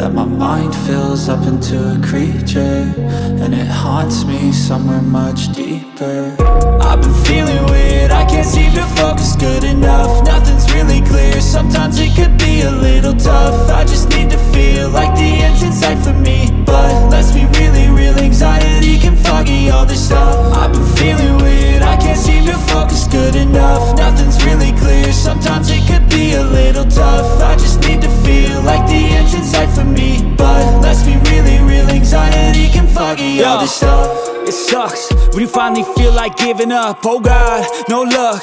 That my mind fills up into a creature And it haunts me somewhere much deeper. I've been feeling weird, I can't seem to focus good enough. Nothing's really clear, sometimes it could be a little tough. I just this stuff it sucks. When you finally feel like giving up Oh God, no luck